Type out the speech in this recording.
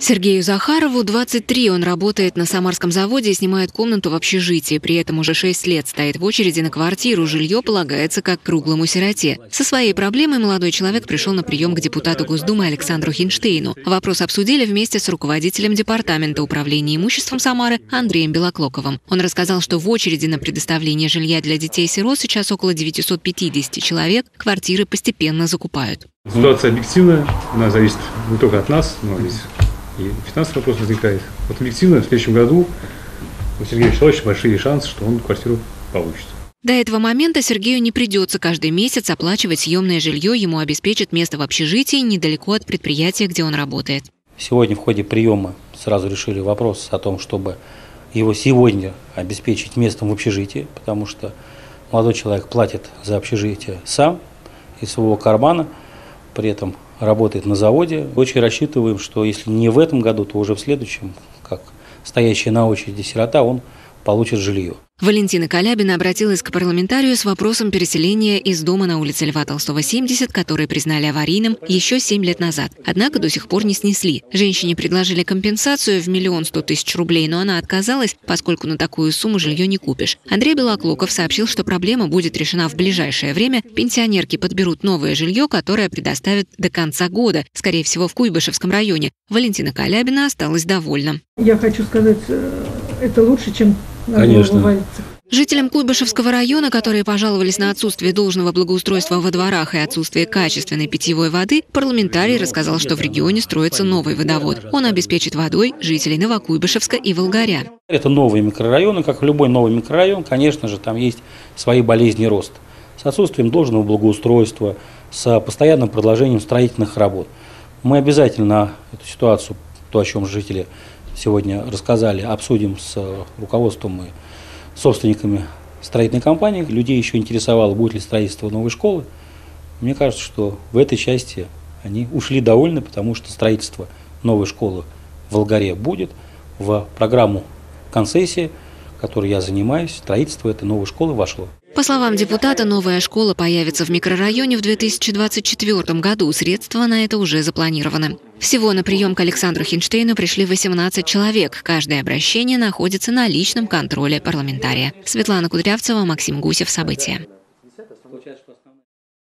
Сергею Захарову 23. Он работает на Самарском заводе и снимает комнату в общежитии. При этом уже 6 лет стоит в очереди на квартиру. Жилье полагается как круглому сироте. Со своей проблемой молодой человек пришел на прием к депутату Госдумы Александру Хинштейну. Вопрос обсудили вместе с руководителем Департамента управления имуществом Самары Андреем Белоклоковым. Он рассказал, что в очереди на предоставление жилья для детей-сирот сейчас около 950 человек. Квартиры постепенно закупают. Ситуация объективная, она зависит не только от нас, но и и финансовый вопрос возникает. Вот объективно в следующем году у Сергея Вячеславовича большие шансы, что он квартиру получит. До этого момента Сергею не придется каждый месяц оплачивать съемное жилье, ему обеспечат место в общежитии недалеко от предприятия, где он работает. Сегодня в ходе приема сразу решили вопрос о том, чтобы его сегодня обеспечить местом в общежитии, потому что молодой человек платит за общежитие сам из своего кармана, при этом работает на заводе. Очень рассчитываем, что если не в этом году, то уже в следующем, как стоящая на очереди сирота, он получит жилье. Валентина Калябина обратилась к парламентарию с вопросом переселения из дома на улице Льва Толстого, 70, который признали аварийным еще 7 лет назад. Однако до сих пор не снесли. Женщине предложили компенсацию в миллион сто тысяч рублей, но она отказалась, поскольку на такую сумму жилье не купишь. Андрей Белоклоков сообщил, что проблема будет решена в ближайшее время. Пенсионерки подберут новое жилье, которое предоставят до конца года, скорее всего, в Куйбышевском районе. Валентина Калябина осталась довольна. Я хочу сказать, э, это лучше, чем Конечно. Жителям Куйбышевского района, которые пожаловались на отсутствие должного благоустройства во дворах и отсутствие качественной питьевой воды, парламентарий рассказал, что в регионе строится новый водовод. Он обеспечит водой жителей Новокуйбышевска и Волгаря. Это новые микрорайоны, как любой новый микрорайон, конечно же, там есть свои болезни роста. С отсутствием должного благоустройства, с постоянным продолжением строительных работ. Мы обязательно эту ситуацию, то, о чем жители сегодня рассказали, обсудим с руководством и собственниками строительной компании. Людей еще интересовало, будет ли строительство новой школы. Мне кажется, что в этой части они ушли довольны, потому что строительство новой школы в Волгаре будет. В программу концессии, которой я занимаюсь, строительство этой новой школы вошло. По словам депутата, новая школа появится в микрорайоне в 2024 году. Средства на это уже запланированы. Всего на прием к Александру Хинштейну пришли 18 человек. Каждое обращение находится на личном контроле парламентария. Светлана Кудрявцева, Максим Гусев. События.